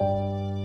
Música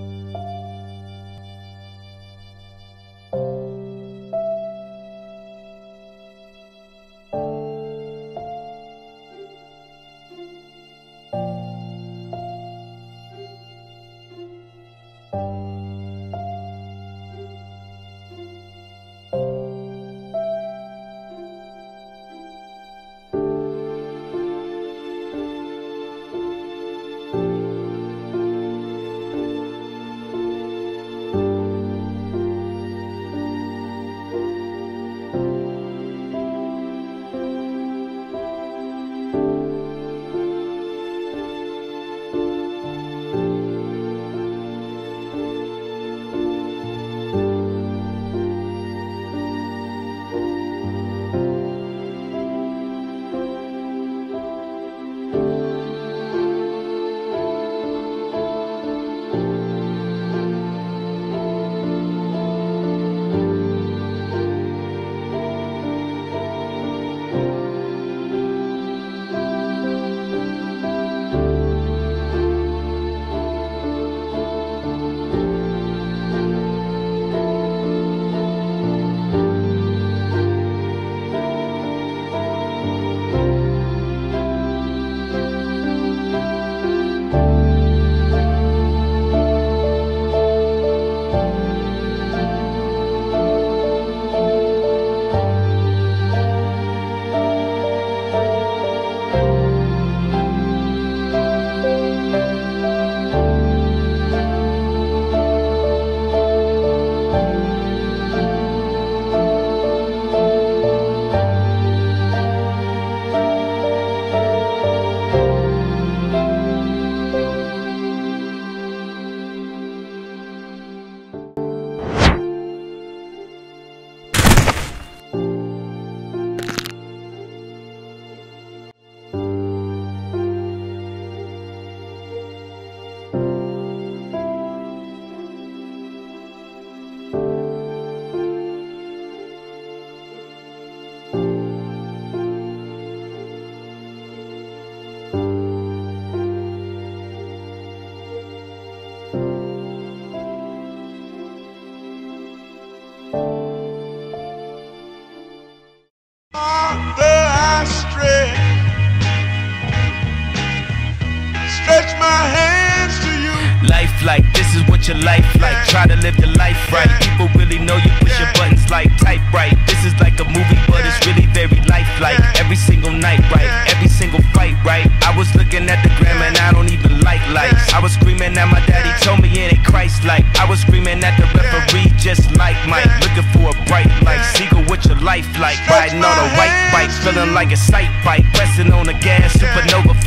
like this is what your life like. Try to live your life right. People really know you push your buttons like type right. This is like a movie, but it's really very lifelike. Every single night, right? Every single fight, right? I was looking at the gram and I don't even like lights. I was screaming at my daddy, told me it ain't Christ like. I was screaming at the referee, just like Mike. Looking for a bright light. Seagull, what your life like? Riding on a white bike, feeling like a sight bike. Pressing on the gas, supernova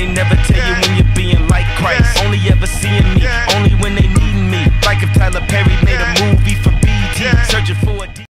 nobody never tell you